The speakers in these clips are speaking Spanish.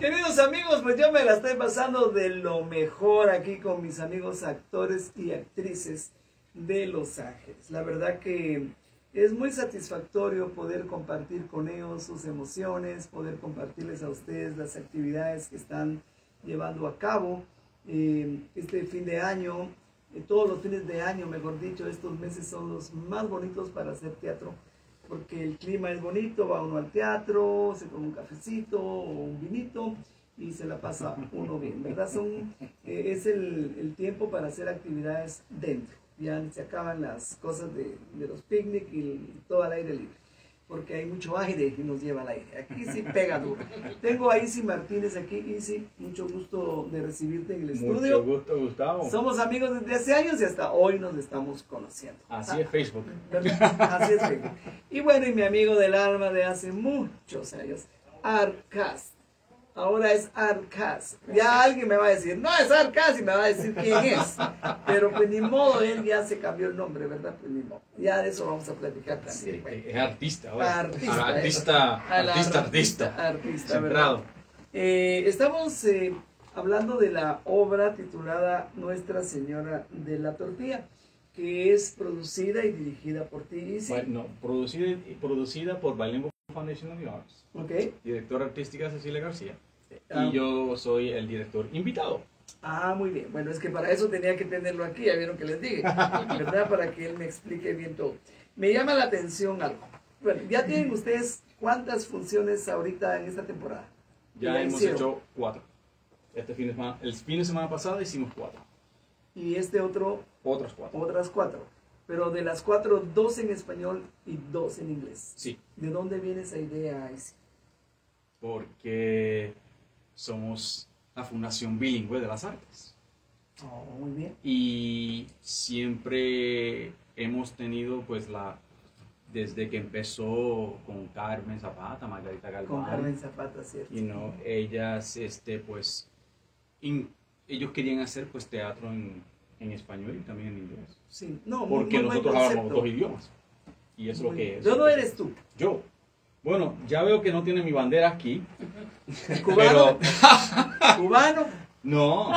Queridos amigos, pues yo me la estoy pasando de lo mejor aquí con mis amigos actores y actrices de Los Ángeles. La verdad que es muy satisfactorio poder compartir con ellos sus emociones, poder compartirles a ustedes las actividades que están llevando a cabo eh, este fin de año. eh, todos los fines de año, mejor dicho, estos meses son los más bonitos para hacer teatro porque el clima es bonito, va uno al teatro, se toma un cafecito o un vinito y se la pasa uno bien, ¿verdad? Son, eh, es el, tiempo para hacer actividades dentro. Ya se acaban las cosas de, de los picnic y todo al aire libre, porque hay mucho aire y nos lleva al aire. Aquí sí pega duro. Tengo a Isi Martínez aquí. Isi, mucho gusto de recibirte en el estudio. Mucho gusto, Gustavo. Somos amigos desde hace años y hasta hoy nos estamos conociendo. Así es Facebook. Así es, Facebook. Y bueno, y mi amigo del alma de hace muchos años, Arcas. Ahora es Arcas. Ya alguien me va a decir, no es Arcas y me va a decir quién es. Pero pues ni modo, él ya se cambió el nombre, ¿verdad? Pues ni modo. Ya de eso vamos a platicar también. Sí, bueno. es artista ahora. Artista, Artista, artista, artista. Artista. ¿verdad? Eh, estamos eh, hablando de la obra titulada Nuestra Señora de la Tortilla, que es producida y dirigida por ti. Bueno, producida, y- producida por Bilingual Foundation of the Arts. ¿Ok? Directora artística Cecilia García. Ah. Y yo soy el director invitado. Ah, muy bien. Bueno, es que para eso tenía que tenerlo aquí, ya vieron que les dije, ¿verdad? Para que él me explique bien todo. Me llama la atención algo. Bueno, ya tienen ustedes cuántas funciones ahorita en esta temporada. Ya Ya hemos hicieron. hecho cuatro. Este fin de semana, el fin de semana pasado hicimos cuatro. Y este otro, Otras cuatro. otras cuatro. Pero de las cuatro, dos en español y dos en inglés. Sí, ¿De dónde viene esa idea, porque somos la Fundación Bilingüe de las Artes. Oh, muy bien. y siempre hemos tenido pues la desde que empezó con Carmen Zapata, Margarita Galván, Con Carmen Zapata, ¿cierto? you know, ellas este pues in- ellos querían hacer pues teatro en, en español y también en inglés, Sí, no, muy- porque muy buen nosotros hablamos dos idiomas y eso es lo Muy que es. Yo no eres tú. Yo. Bueno, ya veo que no tiene mi bandera aquí, Cubano, pero cubano, no,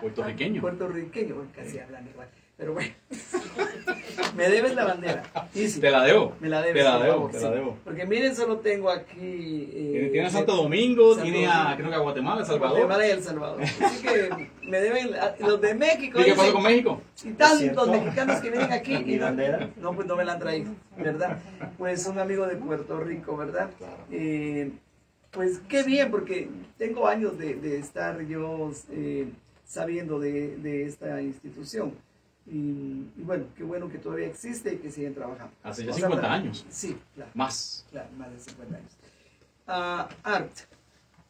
puertorriqueño. puertorriqueño, bueno, casi hablan igual. Pero bueno, me debes la bandera. Te la debo. Me la debes, Te la debo, favor, te la debo. Porque miren, solo tengo aquí... eh, Tiene, tiene a Santo Domingo, Santo tiene a, creo que a Guatemala, El Salvador. Guatemala y El Salvador. Así que me deben... a- Los de México... ¿Y qué pasó con México? Y tantos mexicanos que vienen aquí ¿Mi y no, bandera? no, pues no me la han traído, ¿verdad? Pues un amigo de Puerto Rico, ¿verdad? Eh, pues qué bien, porque tengo años de, de estar yo eh, sabiendo de, de esta institución. Y, y bueno, qué bueno que todavía existe y que siguen trabajando. Hace ya Vamos a 50 hablar- años. Sí, claro, Más. claro, más de 50 años. Ah, Art,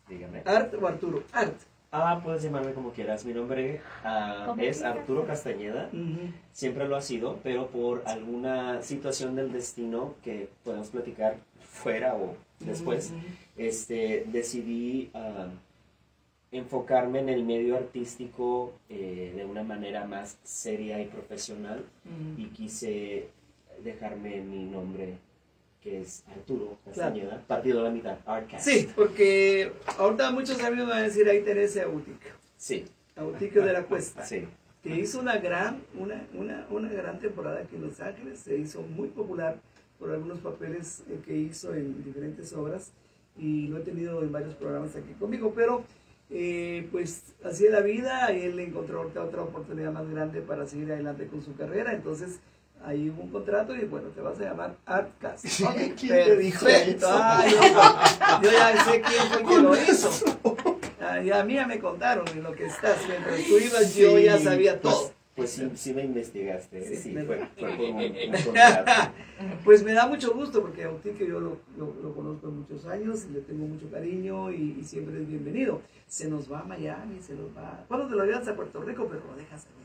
Dígame. Art o Arturo, Art. Ah, puedes llamarme como quieras. Mi nombre ah, Como es. Arturo Castañeda. Ujú. Siempre lo ha sido, pero por alguna situación del destino que podemos platicar fuera o después, Ujú. este, decidí ah, enfocarme en el medio artístico eh, de una manera más seria y profesional. Y quise dejarme mi nombre que es Arturo Castañeda, partido a la mitad, Artcast. Sí, porque ahorita muchos amigos van a decir, ahí tenés a Utico, Sí, a Utico de la Cuesta, sí. que hizo una gran, una, una, una gran temporada aquí en Los Ángeles, se hizo muy popular por algunos papeles eh, que hizo en diferentes obras y lo he tenido en varios programas aquí conmigo, pero eh, pues así es la vida y él encontró ahorita otra oportunidad más grande para seguir adelante con su carrera, entonces ahí hubo un contrato y bueno, te vas a llamar Artcast. ¿Quién te dijo eso? Yo, yo ya sé quién fue que lo hizo. Y a mí ya me contaron en lo que estás. Mientras tú ibas, yo Sí, ya sabía pues- todo. Pues sí, sí me investigaste, Sí, sí, me- fue, fue por un, un. Pues me da mucho gusto porque a Utique yo lo, lo, lo conozco en muchos años y le tengo mucho cariño y, y siempre es bienvenido. Se nos va a Miami, se nos va. ¿Cuándo te lo llevas a Puerto Rico? Pero lo dejas allá.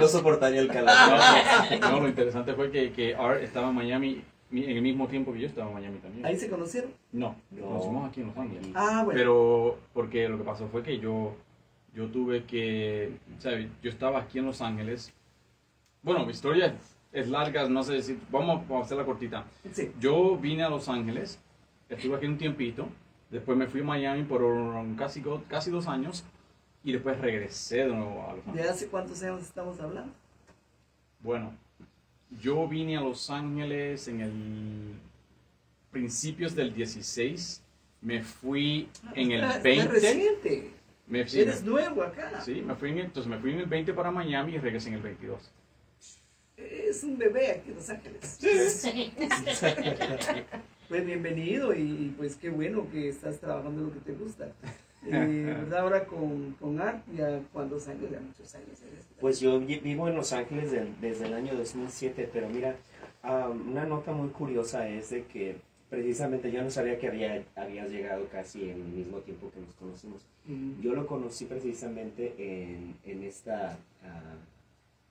No soportaría el calor. No, lo interesante fue que, que Art estaba en Miami mi- en el mismo tiempo que yo estaba en Miami también. Ahí se conocieron. No, No. nos conocimos aquí en Los Ángeles. Ah, bueno. Pero porque lo que pasó fue que yo, yo tuve que, ¿sabes? Yo estaba aquí en Los Ángeles. Bueno, mi historia es larga, no sé si, vamos a hacerla cortita. Sí. Yo vine a Los Ángeles, estuve aquí un tiempito Después me fui a Miami por casi, casi dos años y después regresé de nuevo a Los ¿De Ángeles. hace cuántos años estamos hablando? Bueno, yo vine a Los Ángeles en el principios del 16, me fui en el Está- está 20. reciente. Me, sí, Eres me- nuevo acá. sí, me fui en el, entonces me fui en el 20 para Miami y regresé en el 22. Es un bebé aquí en Los Ángeles. Pues bienvenido y, pues qué bueno que estás trabajando en lo que te gusta. Eh, ¿Verdad? Ahora con, con Art, ya cuántos años, ya muchos años. eres. Pues yo vi- vivo en Los Ángeles desde el año 2007, pero mira, am, una nota muy curiosa es de que precisamente yo no sabía que había, habías llegado casi en el mismo tiempo que nos conocimos. Yo lo conocí precisamente en, en esta ah,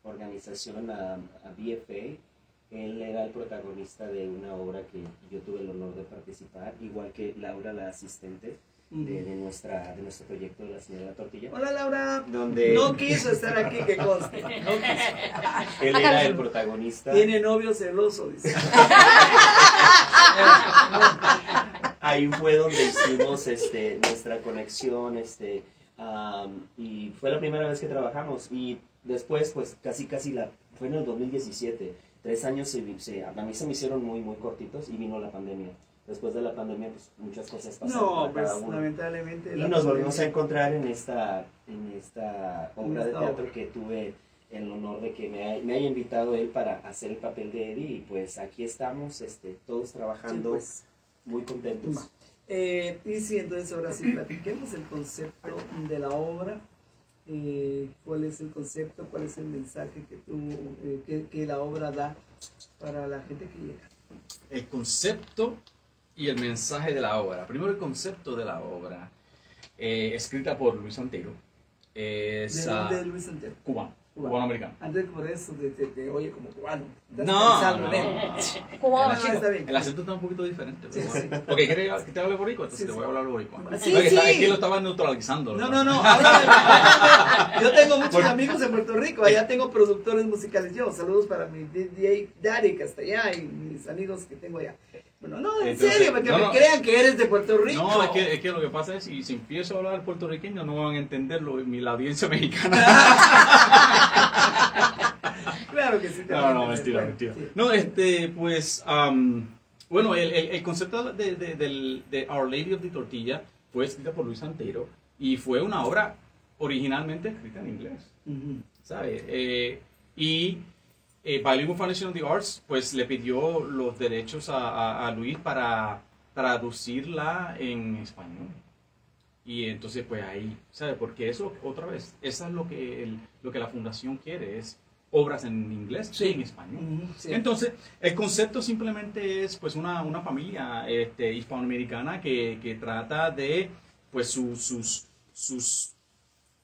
organización, a, a BFA. Él era el protagonista de una obra que yo tuve el honor de participar, igual que Laura, la asistente de, de nuestra, de nuestro proyecto de la señora tortilla. Hola Laura. Donde No quiso estar aquí, que conste. No quiso. él era el protagonista. Tiene novio celoso, dice. ahí fue donde hicimos este, nuestra conexión este, am, y fue la primera vez que trabajamos. Y después pues casi casi la fue en el 2017 tres años se, se- a mí se me hicieron muy muy cortitos y vino la pandemia. Después de la pandemia pues muchas cosas pasaron No, pues lamentablemente. y nos volvimos a encontrar en esta en esta obra de teatro que tuve el honor de que me, hay- me haya invitado él para hacer el papel de Eddie y pues aquí estamos este, todos Sí, trabajando pues. muy contentos. Eh, y sí, entonces ahora sí, platiquemos el concepto de la obra. eh, ¿Cuál es el concepto? ¿Cuál es el mensaje que, tú, eh, que, que la obra da para la gente que llega? El concepto y el mensaje de la obra. Primero el concepto de la obra, eh, escrita por Luis Antero, es ¿De dónde es Luis Antero? cubano, Cubano. cubano-americano. Antes por eso te, te, te oye como cubano. Estás No, pensando no. en él. Cubano, chico. está bien. El acento está un poquito diferente. Sí, sí. bueno. Ok, ¿quieres que te hable boricua? Entonces Sí, te voy a hablar boricua. Sí, está- sí. aquí lo estaba neutralizando. No, ¿verdad? no, no. ahora- yo tengo muchos amigos en Puerto Rico. Allá tengo productores musicales. Yo, saludos para mi DJ Daddy que está allá y mis amigos que tengo allá. Bueno, no, en Entonces, serio, para que no, me crean que eres de Puerto Rico. No, es que, es que lo que pasa es que si, si empiezo a hablar puertorriqueño no van a entenderlo ni la audiencia mexicana. Claro que sí. te No, no, mentira, mentira. sí. No, este, pues, am, bueno, el, el- el concepto de, de- de Our Lady of the Tortilla fue escrita por Luis Antero y fue una obra originalmente escrita en inglés, Ujú. ¿sabe? Eh, y eh, Bilingual Foundation of the Arts, pues, le pidió los derechos a, a- a Luis para traducirla en español. Y entonces, pues ahí, ¿sabe? Porque eso, otra vez, eso es lo que, el- lo que la fundación quiere, es obras en inglés Sí. y en español. Ujú, sí. Entonces, el concepto simplemente es pues una, una familia este, hispanoamericana que, que trata de pues sus, sus, sus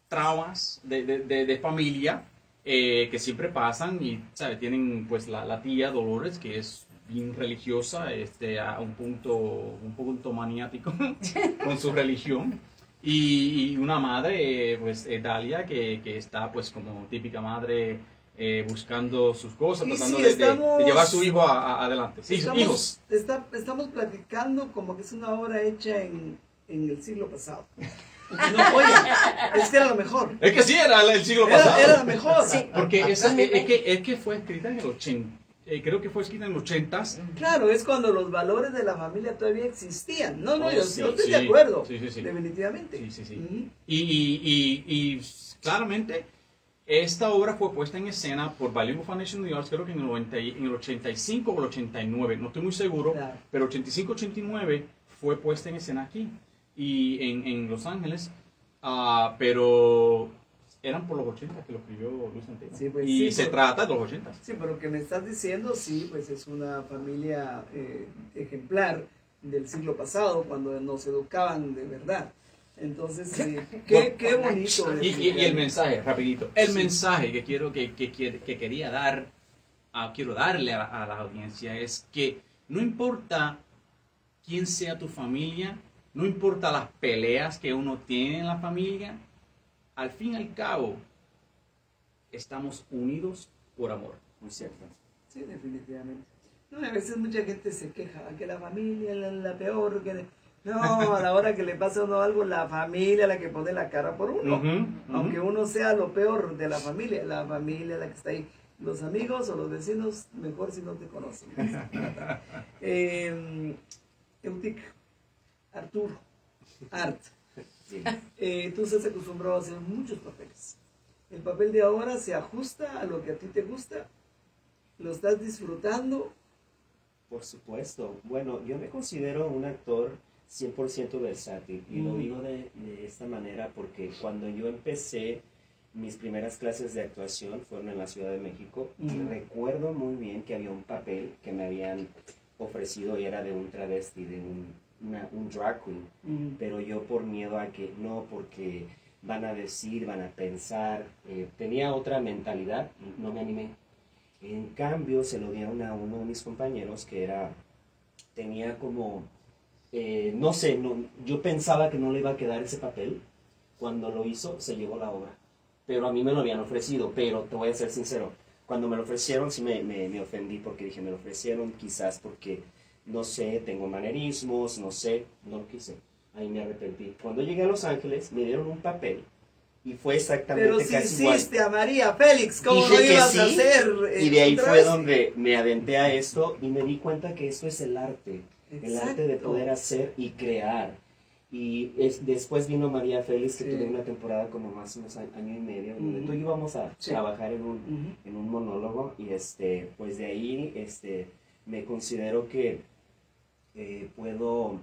traumas de, de, de- de familia eh, que siempre pasan y ¿sabe? tienen pues la, la tía Dolores que es bien religiosa este, a un punto, un punto maniático con su religión. Y, y una madre, pues eh, Dalia, que, que está pues como típica madre eh, buscando sus cosas, tratando sí, de, de- de estamos- llevar a su hijo a- a- adelante. Sí, sus estamos, hijos. está- estamos platicando como que es una obra hecha en, en el siglo pasado. No, oye, es que era lo mejor. Es que sí, era el siglo pasado. Era, era lo mejor. Sí. Porque esa- es, es que, es que fue escrita en el 80, eh, creo que fue escrita en los 80s. Claro, es cuando los valores de la familia todavía existían. No, no, Oh, yo, sí, yo estoy sí. de acuerdo. Sí, sí, sí. Definitivamente. Sí, sí, sí. Ujú. Y, y- y- y claramente esta obra fue puesta en escena por Bilingual Foundation the Arts, creo que en el, 90 y- en el 85 o el 89, no estoy muy seguro, Claro. pero 85-89 fue puesta en escena aquí y en, en Los Ángeles, ah, pero eran por los 80 que lo escribió Luis Antero. Sí, pues, y sí, se por- trata de los 80. Sí, pero lo que me estás diciendo, sí, pues es una familia eh, ejemplar del siglo pasado, cuando nos educaban de verdad. Entonces, eh, qué, qué bonito. Y, y- y el mensaje, rapidito, el Sí. mensaje que quiero que, que, quiere- que quería dar, a- quiero darle a, a la audiencia es que no importa quién sea tu familia, no importa las peleas que uno tiene en la familia, al fin y al cabo estamos unidos por amor. Muy cierto. Sí, definitivamente. No, a veces mucha gente se queja que la familia es la, la peor, que No, a la hora que le pasa a uno algo, la familia la que pone la cara por uno. Aunque uno sea lo peor de la familia, la familia la que está ahí. Los amigos o los vecinos, mejor si no te conocen. eh, Eutic, Arturo, Art. Sí. Eh, tú estás acostumbrado a hacer muchos papeles. El papel de ahora se ajusta a lo que a ti te gusta. Lo estás disfrutando. Por supuesto. Bueno, yo me considero un actor 100% versátil y lo Mm. digo de, de esta manera porque cuando yo empecé mis primeras clases de actuación fueron en la Ciudad de México y Mm. recuerdo muy bien que había un papel que me habían ofrecido y era de un travesti, de un, una- un drag queen, Mm, pero yo por miedo a que no, porque van a decir, van a pensar, eh, tenía otra mentalidad no me animé. En cambio, se lo dieron a uno de mis compañeros que era, tenía como, eh, no sé, no, yo pensaba que no le iba a quedar ese papel. Cuando lo hizo, se llevó la obra. Pero a mí me lo habían ofrecido, pero te voy a ser sincero, cuando me lo ofrecieron sí me, me, me ofendí porque dije, me lo ofrecieron quizás porque, no sé, tengo manerismos, no sé, no lo quise. Ahí me arrepentí. Cuando llegué a Los Ángeles, me dieron un papel y fue exactamente Pero si casi igual. hiciste a María Félix, ¿cómo Dije lo ibas sí, a hacer? Y de ahí fue vez? donde me aventé a esto y me di cuenta que esto es el arte. El arte de Exacto. poder hacer y crear. Y es, después vino María Félix, que Sí. tuve una temporada como más o menos a- año y medio, donde Ujú. tú y yo íbamos a Sí. trabajar en un, Ujú. en un monólogo y este, pues de ahí este, me considero que eh, puedo,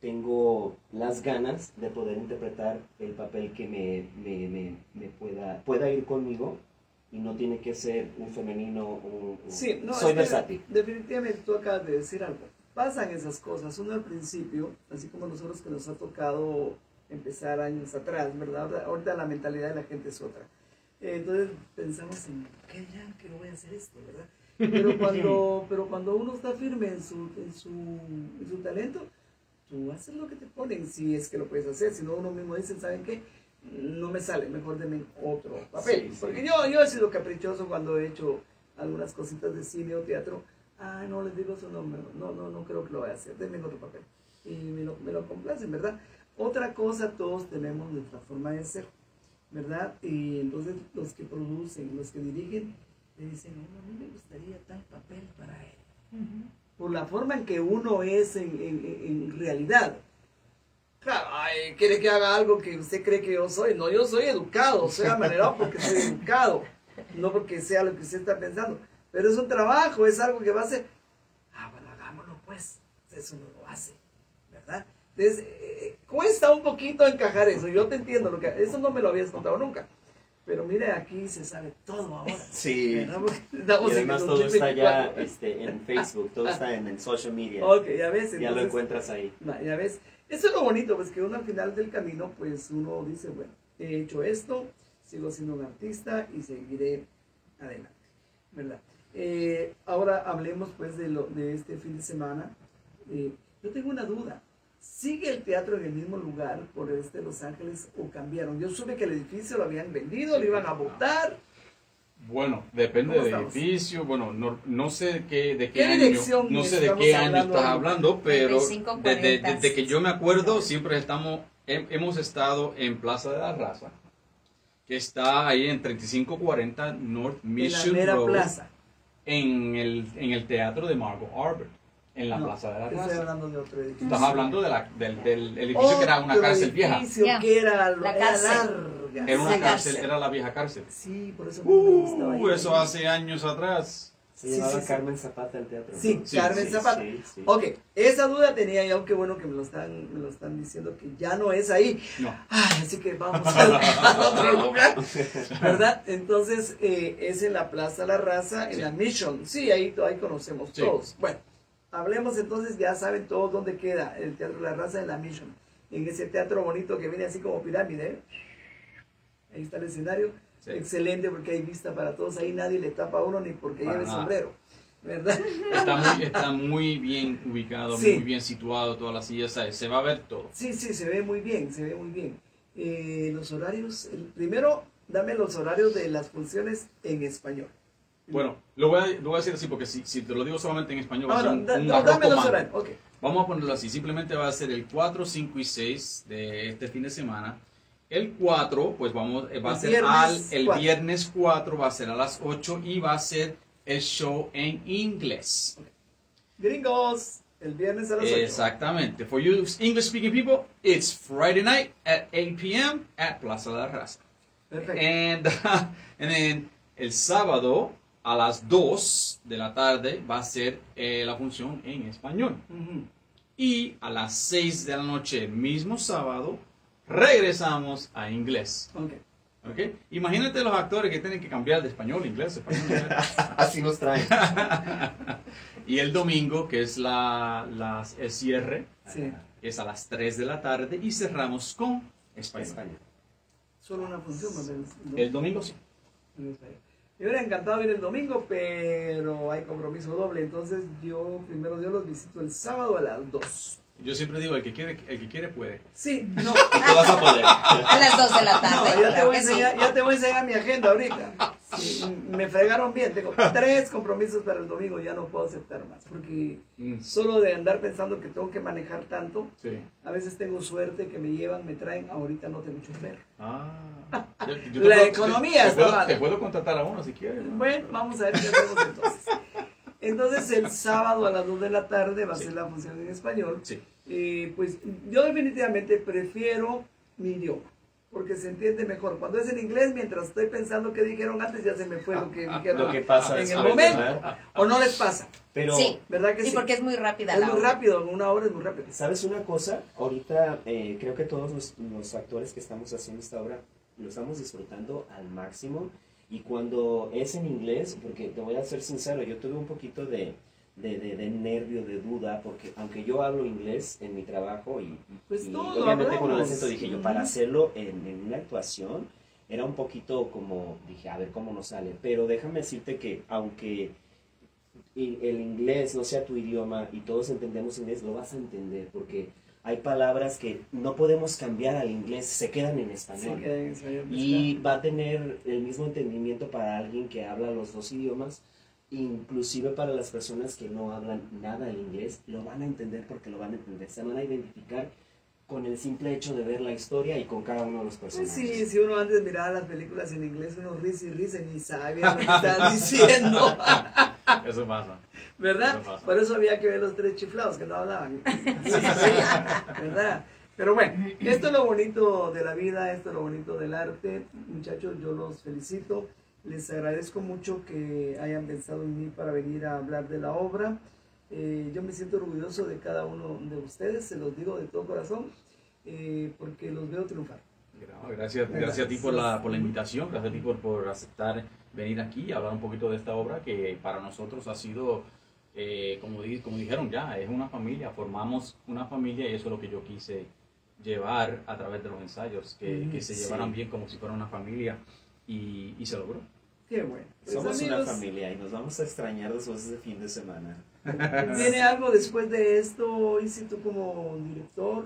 tengo las ganas de poder interpretar el papel que me, me, me, me pueda, pueda ir conmigo y no tiene que ser un femenino o Sí, no, soy versátil. Definitivamente tú acabas de decir algo. Pasan esas cosas. Uno al principio, así como nosotros que nos ha tocado empezar años atrás, ¿verdad? Ahora- Ahorita la mentalidad de la gente es otra. Eh, Entonces pensamos en, ¿qué dirán que no voy a hacer esto, verdad? Pero cuando, pero cuando uno está firme en su, en, su, en su talento, tú haces lo que te ponen, si es que lo puedes hacer. Si no, uno mismo dice, ¿saben qué? No me sale, mejor denme otro papel. Sí, sí. Porque yo, yo he sido caprichoso cuando he hecho algunas cositas de cine o teatro. Ah, no les digo eso, no, no, no, no, no creo que lo vaya a hacer, denme otro papel. Y me lo, me lo complacen, ¿verdad? Otra cosa, todos tenemos nuestra forma de ser, ¿verdad? Y entonces los que producen, los que dirigen, le dicen, "No, a mí me gustaría tal papel para él. Por la forma en que uno es en, en- en- en realidad. Claro, ay, quiere que haga algo que usted cree que yo soy. No, yo soy educado, soy amanerado porque soy educado, no porque sea lo que usted está pensando. Pero es un trabajo, es algo que va a hacer. Ah, bueno, hagámoslo pues. Eso no lo hace, ¿verdad? Entonces, eh, cuesta un poquito encajar eso. Yo te entiendo, lo que, eso no me lo habías contado nunca. Pero mire, aquí se sabe todo ahora. Sí. Y además el todo está ya 2024. este, en Facebook, todo está en, en social media. Ok, ya ves. ya lo encuentras ahí. Ya ves, eso es lo bonito, pues que uno al final del camino, pues uno dice, bueno, he hecho esto, sigo siendo un artista y seguiré adelante, ¿verdad? Eh, ahora hablemos pues de, lo, de este fin de semana. Eh, yo tengo una duda, ¿sigue el teatro en el mismo lugar por este Los Ángeles o cambiaron? Yo supe que el edificio lo habían vendido, lo iban a botar. Bueno, depende ¿Cómo del edificio. Bueno, no, no sé de qué, de qué, ¿Qué año, no sé de qué año estás hablando, pero 35, desde, 40. desde que yo me acuerdo siempre estamos, hem- hemos estado en Plaza de la Raza, que está ahí en 3540 North En la Mission Road, plaza. en el, en el teatro de Margot Arbor, en la No, Plaza de la Estoy Raza. hablando de otro edificio. Estás hablando de la- del, del edificio que era una Otro cárcel vieja. que era, La era cárcel. larga. Era una La cárcel, cárcel. era la vieja cárcel. Sí, por eso me Uh, ir. eso hace años atrás. Se Sí, llamaba sí, sí. Carmen Zapata el teatro. Sí, ¿no? Carmen sí, Zapata. sí, sí. Ok, esa duda tenía yo, qué bueno que me lo están, me lo están diciendo que ya no es ahí. No. Ay, así que vamos a, a otro lugar, ¿verdad? Entonces, eh, es en la Plaza La Raza, en Sí. la Mission. Sí, ahí, ahí conocemos Sí. todos. Bueno, hablemos entonces, ya saben todos dónde queda el Teatro La Raza en la Mission. En ese teatro bonito que viene así como pirámide. ¿eh? Ahí está el escenario. Sí. Excelente porque hay vista para todos. Ahí nadie le tapa a uno ni porque lleve sombrero. ¿Verdad? Está muy, está muy bien ubicado, Sí. muy bien situado, todas las sillas, se va a ver todo. Sí, sí, se ve muy bien, se ve muy bien. Eh, los horarios, el- primero, dame los horarios de las funciones en español. Bueno, lo voy a, lo voy a decir así porque si, si te lo digo solamente en español va a No, ser un, un arroz dame con los mango. horarios. ok. vamos a ponerlo así, simplemente va a ser el 4, 5 y 6 de este fin de semana. El 4, pues vamos, eh, va a El ser viernes al, el 4. viernes 4, va a ser a las 8 y va a ser el show en inglés. Gringos, el viernes a las 8. Exactamente. For you English speaking people, it's Friday night at 8 p.m. at Plaza de la Raza. Perfecto. And, and then el sábado a las 2 de la tarde va a ser eh, la función en español. Ujú. Y a las 6 de la noche, el mismo sábado, regresamos a inglés. Ok. ¿Ok? Imagínate los actores que tienen que cambiar de español a inglés. español inglés. Así nos traen. y el domingo, que es la, la- el cierre, Sí. es a las 3 de la tarde y cerramos con español. España. Solo una función. ¿no? El domingo sí. Me hubiera encantado ir el domingo, pero hay compromiso doble. Entonces yo primero yo los visito el sábado a las 2. Yo siempre digo, el que quiere, el que quiere puede. Sí, no. Y tú vas a poder. A las 2 de la No, tarde. ya, te voy a sí. enseñar, ya te voy a enseñar mi agenda ahorita. Me fregaron bien. Tengo tres compromisos para el domingo. Ya no puedo aceptar más. Porque solo de andar pensando que tengo que manejar tanto, Sí. a veces tengo suerte que me llevan, me traen. Ahorita no tengo chofer. Ah. Yo- yo La puedo- economía te, está puedo, mala. te puedo contratar a uno si quieres. Bueno, vamos a ver qué hacemos entonces. Entonces el sábado a las 2 de la tarde va a Sí. ser la función en español. Sí. Y pues yo definitivamente prefiero mi idioma, porque se entiende mejor. Cuando es en inglés, mientras estoy pensando qué dijeron antes, ya se me fue lo que dijeron Lo que pasa en el momento. ¿verdad? ¿O no les pasa? Pero, Sí. ¿Verdad que sí? Sí, porque es muy rápida es la muy obra. rápido, en una hora es muy rápido. ¿sabes una cosa? Ahorita eh, creo que todos los, los actores que estamos haciendo esta obra lo estamos disfrutando al máximo. Y cuando es en inglés, porque te voy a ser sincero, yo tuve un poquito de, de, de- de nervio, de duda, porque aunque yo hablo inglés en mi trabajo y, Pues y todo obviamente con el hablamos. acento dije yo, para hacerlo en, en una actuación era un poquito como, dije, a ver cómo nos sale. Pero déjame decirte que aunque el inglés no sea tu idioma y todos entendemos inglés, lo vas a entender porque hay palabras que no podemos cambiar al inglés, se quedan en español. que en español, Y va a tener el mismo entendimiento para alguien que habla los dos idiomas, inclusive para las personas que no hablan nada el inglés, lo van a entender porque lo van a entender, se van a identificar con el simple hecho de ver la historia y con cada uno de los Pues personajes. sí, si uno antes miraba las películas en inglés, uno risa y risa y ni sabía lo que estaban diciendo. Eso pasa. ¿Verdad? Eso pasa. Por eso había que ver los tres chiflados que no hablaban. ¿Verdad? Pero bueno, esto es lo bonito de la vida, esto es lo bonito del arte. Muchachos, yo los felicito. Les agradezco mucho que hayan pensado en mí para venir a hablar de la obra. Eh, yo me siento orgulloso de cada uno de ustedes, se los digo de todo corazón, eh, porque los veo triunfar. Gra- Gracias, gracias a ti por la, por la invitación, gracias a ti por, por aceptar venir aquí y hablar un poquito de esta obra que para nosotros ha sido, eh, como, di- como dijeron ya, es una familia, formamos una familia y eso es lo que yo quise llevar a través de los ensayos, que, que se Sí. llevaran bien como si fuera una familia y, y se logró. Qué bueno. Pues, Somos una amigos, familia y nos vamos a extrañar después de fin de semana. ¿Viene algo después de esto, Isi, tú como director?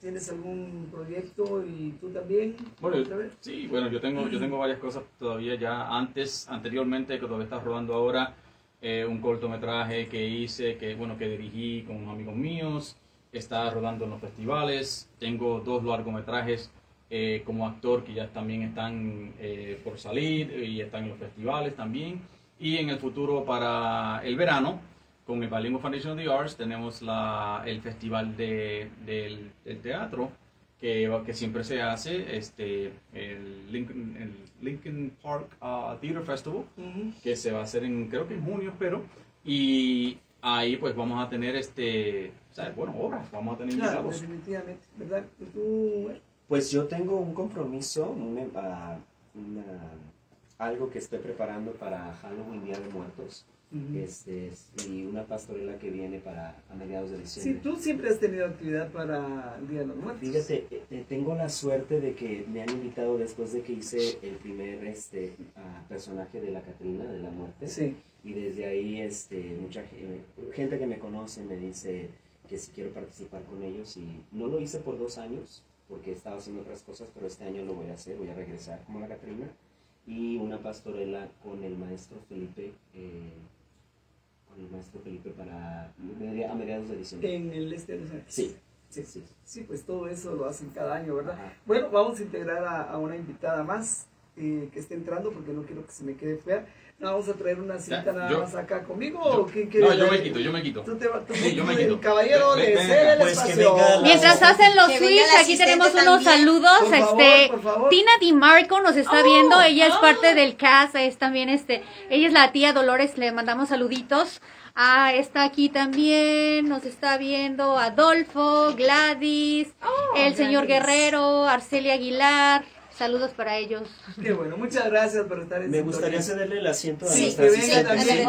¿Tienes algún proyecto y tú también? Bueno. Sí, bueno, yo tengo, yo tengo varias cosas todavía ya antes, anteriormente, que todavía está rodando ahora, eh, un cortometraje que hice, que bueno, que dirigí con amigos míos, está rodando en los festivales, tengo dos largometrajes eh, como actor que ya también están eh, por salir y están en los festivales también, y en el futuro para el verano, con el Bilingual Foundation of the Arts, tenemos la, el festival de, del, del teatro, que, que siempre se hace, este, el Lincoln, el Lincoln Park uh, Theater Festival, Ujú. que se va a hacer en, creo que en junio, espero, y ahí pues vamos a tener, este, sea, bueno, obras, vamos a tener Claro, invitados. definitivamente, ¿verdad? ¿Y tú, eh? Pues yo tengo un compromiso, un- ah, una- algo que estoy preparando para Halloween, Día de Muertos, este, es- y una pastorela que viene para a mediados de Sí, diciembre. tú siempre has tenido actividad para el Día de los Muertos. Fíjate, eh, eh, tengo la suerte de que me han invitado después de que hice el primer este, ah, personaje de la Catrina, de la muerte. Sí. Y desde ahí este, mucha ge- gente que me conoce me dice que si quiero participar con ellos. Y no lo hice por dos años, porque estaba haciendo otras cosas, pero este año lo voy a hacer, voy a regresar como la Catrina. Y una pastorela con el maestro Felipe, eh, con el maestro Felipe para media- a mediados de diciembre. En el este de Los Ángeles. Sí, Sí, sí. Sí, pues todo eso lo hacen cada año, ¿verdad? Ajá. Bueno, vamos a integrar a, a una invitada más eh, que esté entrando porque no quiero que se me quede fea. Vamos a traer una cinta Ya, nada yo- más acá conmigo. Yo- ¿o qué no, yo me quito, yo me quito. Tú te vas, tú Sí, yo me el quito. caballero de ser el pues espacio. Mientras hacen los switch, aquí tenemos unos también. saludos. Por favor, este, por favor. Tina Di Marco nos está Oh, viendo. Ella es oh. parte del cast. Es también este. Ella es la tía Dolores. Le mandamos saluditos. Ah, está aquí también. Nos está viendo Adolfo, Gladys, Oh, el señor Gladys. Guerrero, Arcelia Aguilar. Saludos para ellos. Qué bueno, muchas gracias por estar en Me gustaría cederle el asiento a Sí, nuestra que venga también, sí,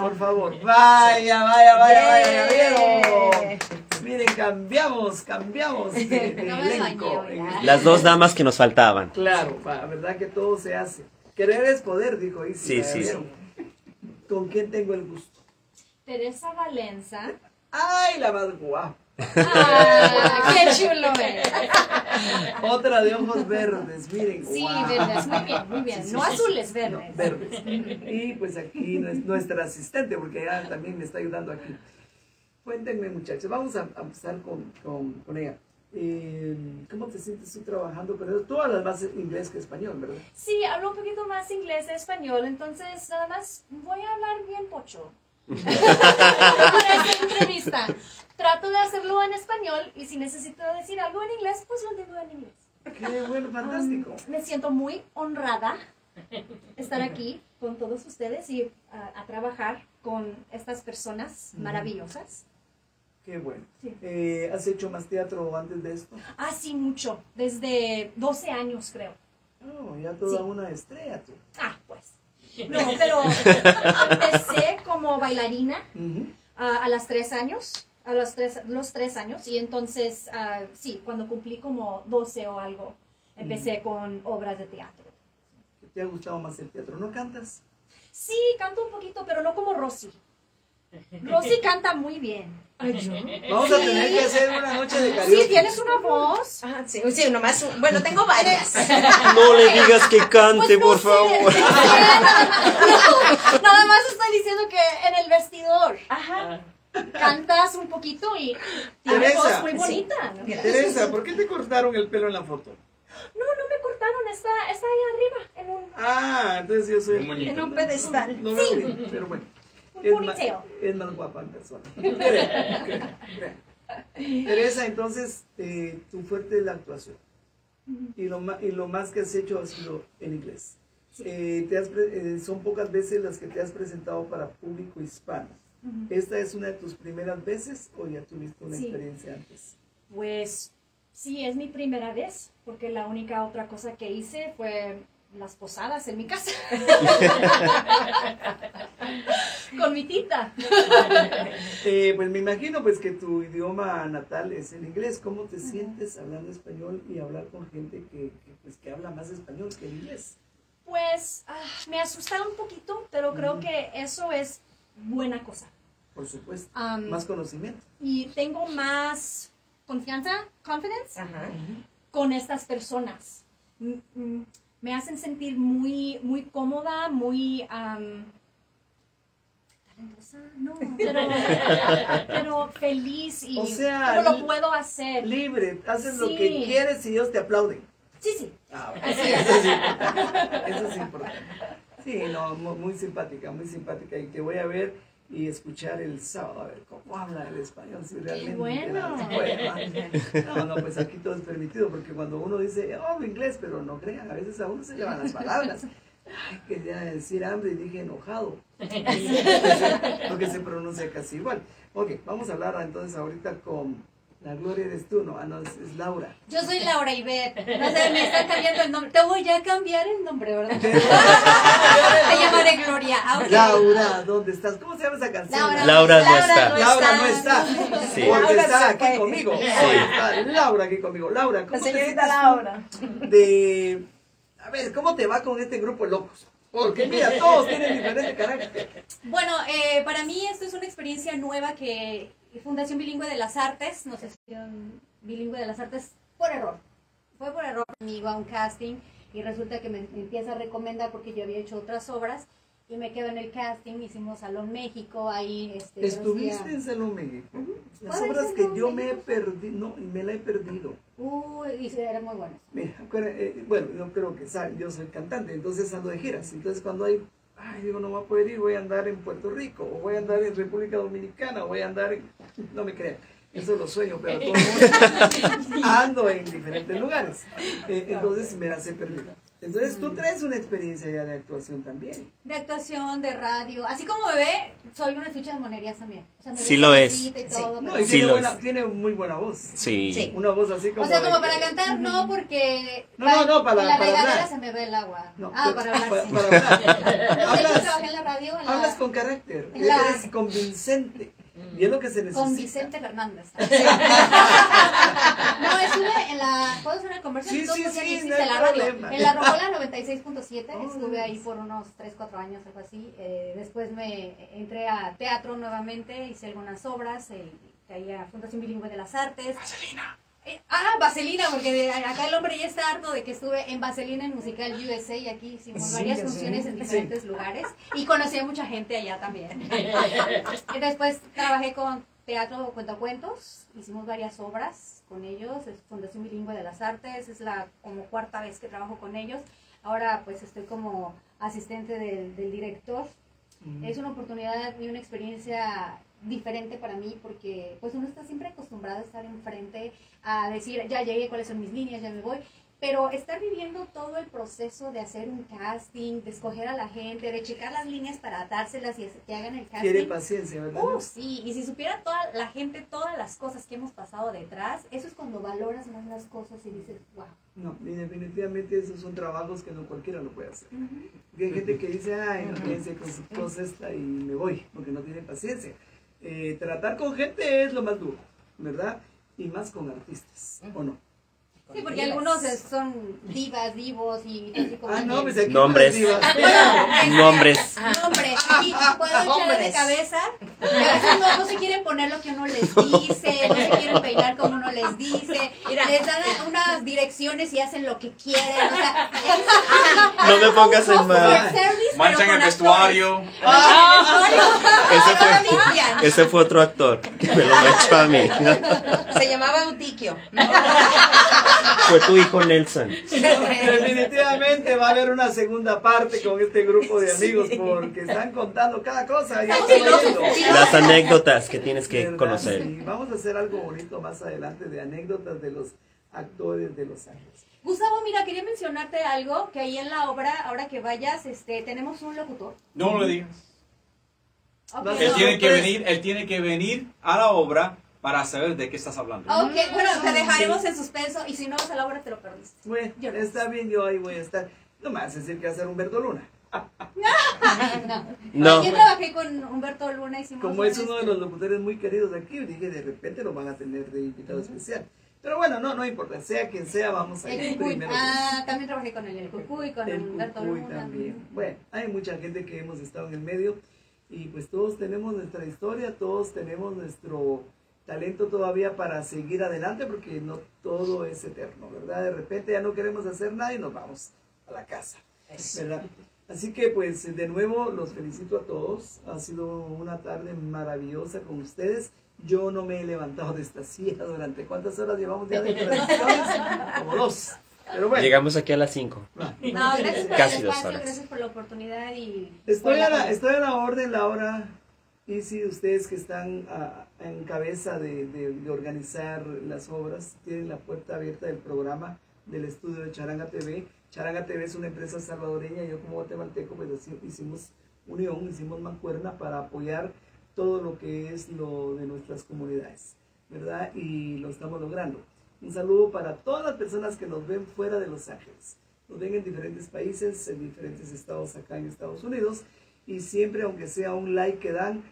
por, favor, por. Vaya, vaya, vaya, vaya, ya Yeah. vieron. Miren, cambiamos, cambiamos de, de No me elenco. bañé, oiga. Las dos damas que nos faltaban. Claro, la verdad que todo se hace. Querer es poder, dijo Isis. Sí, ¿ya sí. vieron? ¿Con quién tengo el gusto? Teresa Valenza. ¡Ay, la más guapa! Ah, ¡Qué chulo es! Otra de ojos verdes, miren. Sí, guau. verdes, muy bien, muy bien. Sí, sí, No azules, verdes. No, verdes. Y pues aquí nues- nuestra asistente, porque ella también me está ayudando aquí. Cuéntenme, muchachos, vamos a, a empezar con, con, con ella. Eh, ¿Cómo te sientes tú trabajando ellos? Tú hablas más inglés que español, ¿verdad? Sí, hablo un poquito más inglés y español, entonces nada más voy a hablar bien pocho. Para esta entrevista. Trato de hacerlo en español y si necesito decir algo en inglés, pues lo digo en inglés. Qué bueno, fantástico. Me siento muy honrada estar aquí con todos ustedes y a, a trabajar con estas personas maravillosas. Qué bueno. Sí. Eh, ¿Has hecho más teatro antes de esto? Así mucho, desde 12 años creo. No, ya toda Sí. una estrella tú. Ah, pues. No, pero empecé como bailarina Ujú. a, a los tres años, a los tres, los tres años, y entonces, ah, sí, cuando cumplí como 12 o algo, empecé con obras de teatro. ¿Te ha gustado más el teatro? ¿No cantas? Sí, canto un poquito, pero no como Rosy. Rosy canta muy bien. Vamos a tener que hacer una noche de karaoke. Sí, tienes una voz. Ah, sí, sí, nomás. un- Bueno, tengo varias. No le digas que cante, Pues no por sé. favor. No, nada más estoy diciendo que en el vestidor Ajá. Cantas un poquito y tienes Teresa. voz muy bonita. ¿no? Teresa, ¿por qué te cortaron el pelo en la foto? No, no me cortaron, está, está ahí arriba, en un, Ah, entonces yo soy. En un pedestal. No veo bien, pero bueno. un Es más, es más guapa en persona. Teresa, entonces, eh, tu fuerte es la actuación. Y lo, ma- y lo más que has hecho ha sido en inglés. Eh, te has eh, son pocas veces las que te has presentado para público hispano. ¿Esta es una de tus primeras veces o ya tuviste una Sí. experiencia antes? Pues sí, es mi primera vez, porque la única otra cosa que hice fue las posadas en mi casa. Con mi tita. Eh, pues me imagino pues que tu idioma natal es el inglés. ¿Cómo te sientes hablando español y hablar con gente que, que, pues, que habla más español que el inglés? Pues ah, me asusta un poquito, pero creo que eso es buena cosa. Por supuesto. Más conocimiento. y tengo más confianza, confidence, Ajá. con estas personas. Mm, mm, Me hacen sentir muy, muy cómoda, muy... am, talentosa, no, pero, pero feliz y O sea, li- lo puedo hacer. Libre, haces lo que quieres y ellos te aplauden. Sí, sí. Ah, bueno. Así es. Eso es importante. Sí, no, mu- muy simpática, muy simpática. Y te voy a ver y escuchar el sábado, a ver cómo habla el español, si realmente bueno. ¿no? No, pues aquí todo es permitido, porque cuando uno dice, oh, hablo inglés, pero no crean, a veces a uno se llevan las palabras. Ay, quería decir hambre y dije enojado. Porque se pronuncia casi igual. Ok, vamos a hablar entonces ahorita con la Gloria eres tú, no, ah, no, es, es Laura. Yo soy Laura Ibet. No sé, me están cambiando el nombre. Te voy a cambiar el nombre, ¿verdad? Te llamaré Gloria. Ah, ok. Laura, ¿dónde estás? ¿Cómo se llama esa canción? Laura, Laura no está. Laura no está. Sí. Porque Laura está aquí conmigo. Sí. Está Laura aquí conmigo. Laura, La ¿cómo te señorita Laura. de... A ver, ¿cómo te va con este grupo de locos? Porque mira, todos tienen diferente carácter. Bueno, eh, para mí esto es una experiencia nueva que Fundación Bilingüe de las Artes, no sé si Bilingüe de las Artes, por error. Fue por error. Me iba a un casting y resulta que me empieza a recomendar porque yo había hecho otras obras y me quedo en el casting, hicimos Salón México, ahí este, Estuviste en Salón México. Las ¿Cuál es obras que yo me he perdido, no, y me la he perdido. Uy, y sí, era muy bueno. Mira, eh, bueno, yo creo que yo soy cantante, entonces ando de giras. Entonces cuando hay, ay, digo, no voy a poder ir, voy a andar en Puerto Rico, o voy a andar en República Dominicana, o voy a andar en, no me crean, eso lo sueño, pero todo el mundo ando en diferentes lugares. Eh, entonces me las he perdido. Entonces tú traes una experiencia ya de actuación también. De actuación, de radio, así como bebé, soy una ficha de monerías también. O sea, Sí lo es. y todo, No, pero- y Sí tiene, lo buena- es. tiene muy buena voz. Sí. Sí. Una voz así como. O sea, de como que- para cantar, no, porque No, no, no, para- la para regadera hablar. se me ve el agua. No, ah, para hablar. para- sí. para hablar. No, Hablas- trabajé en la radio. En la- Hablas con carácter, la- eres convincente. Y es lo que se necesita. con Vicente Fernández. no, estuve en la. ¿Puedo hacer una conversión? Sí, sí, sí, existe no la radio. En la Rocola 96.7 Oh, estuve ahí por unos 3, 4 años, algo así. Eh, después me entré a teatro nuevamente, hice algunas obras. Eh, caí a Fundación Bilingüe de las Artes. Vaselina. Eh, ah, Vaselina, porque acá el hombre ya está harto de que estuve en Vaselina en Musical USA y aquí hicimos Sí, varias sí, funciones en sí. diferentes lugares y conocí a mucha gente allá también. después trabajé con Teatro Cuentacuentos, hicimos varias obras con ellos, es Fundación Bilingüe de las Artes, es la como cuarta vez que trabajo con ellos. Ahora pues estoy como asistente del, del director Mm. es una oportunidad y una experiencia diferente para mí porque pues uno está siempre acostumbrado a estar enfrente, a decir, ya llegué, cuáles son mis líneas, ya me voy, pero estar viviendo todo el proceso de hacer un casting, de escoger a la gente, de checar las líneas para dárselas y que hagan el casting. Quiere paciencia, ¿verdad? Uh, sí, y si supiera toda la gente todas las cosas que hemos pasado detrás, eso es cuando valoras más las cosas y dices, wow. No, y definitivamente esos son trabajos que no cualquiera lo puede hacer. Porque hay gente que dice, ay, no piense con su cosa esta y me voy, porque no tiene paciencia. Eh, tratar con gente es lo más duro, ¿verdad? Y más con artistas, ¿o no? Sí, porque algunos son divas, divos y así como... Ah, no, pues aquí Nombres. digo. Nombres. Nombres, y puedo echar de cabeza. A veces no, no se quieren poner lo que uno les dice, no se quieren peinar como uno les dice. Mira. Les dan unas direcciones y hacen lo que quieren. O sea, No me pongas en mal. Manchan con el vestuario. Ese fue, Limpian. ese fue otro actor que me lo echó a mí. Se llamaba Eutiquio. Fue tu hijo Nelson. Definitivamente va a haber una segunda parte con este grupo de amigos porque están contando cada cosa. Las anécdotas que tienes que ¿Verdad? conocer. Sí, vamos a hacer algo bonito más adelante de anécdotas de los actores de Los Ángeles. Gustavo, mira, quería mencionarte algo, que ahí en la obra, ahora que vayas, este, tenemos un locutor. No le digas. Él No, tiene que pues- venir, él tiene que venir a la obra para saber de qué estás hablando. Ok, bueno, te dejaremos en suspenso y si no vas a la obra te lo perdiste. Bueno, Yo no. está bien, yo ahí voy a estar. No me vas a decir que ser Humberto Luna. No. Yo trabajé con Humberto Luna, Como es uno de este, los locutores muy queridos de aquí, dije, de repente lo van a tener de invitado especial. Pero bueno, no, no importa, sea quien sea, vamos a ir primero. Ah, también trabajé con el, el Cucuy, con El Humberto Cucuy Luna. también. Bueno, hay mucha gente que hemos estado en el medio y pues todos tenemos nuestra historia, todos tenemos nuestro talento todavía para seguir adelante porque no todo es eterno, ¿verdad? De repente ya no queremos hacer nada y nos vamos a la casa, ¿verdad? Así que pues de nuevo los felicito a todos, ha sido una tarde maravillosa con ustedes. Yo no me he levantado de esta silla durante cuántas horas llevamos ya de? Como dos. Pero bueno. Llegamos aquí a las 5. va. No, gracias por Casi el dos espacio, horas. gracias por la oportunidad y... Estoy a, la, estoy a la orden, Laura, y si ustedes que están ah, en cabeza de, de- de organizar las obras, tienen la puerta abierta del programa del estudio de Charanga TV. Charanga TV es una empresa salvadoreña, yo como guatemalteco pues hicimos unión, hicimos mancuerna para apoyar todo lo que es lo de nuestras comunidades, ¿verdad? Y lo estamos logrando. Un saludo para todas las personas que nos ven fuera de Los Ángeles. Nos ven en diferentes países, en diferentes estados acá en Estados Unidos. Y siempre, aunque sea un like que dan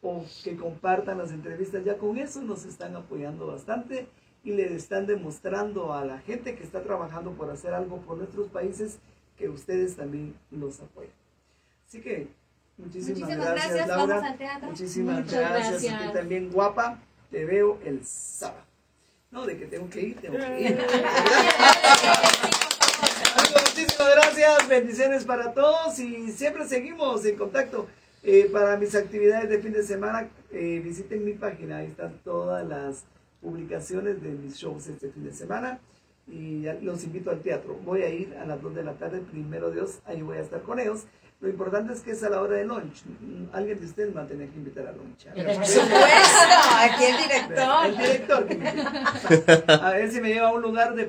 o que compartan las entrevistas, ya con eso nos están apoyando bastante y le están demostrando a la gente que está trabajando por hacer algo por nuestros países que ustedes también los apoyan. Así que muchísimas, Muchísimas gracias, gracias, Laura. vamos al teatro. Muchísimas Muchas gracias. gracias. También guapa. Te veo el sábado. No, de que tengo que ir, tengo que ir. Muchísimas gracias, bendiciones para todos y siempre seguimos en contacto. Eh, para mis actividades de fin de semana, eh, visiten mi página, ahí están todas las publicaciones de mis shows este fin de semana y los invito al teatro. Voy a ir a las 2 de la tarde, primero Dios, ahí voy a estar con ellos. Lo importante es que es a la hora de lunch. Alguien de ustedes va a tener que invitar a lunch. Por supuesto, aquí el director. El director que me invite. A ver si me lleva a un lugar de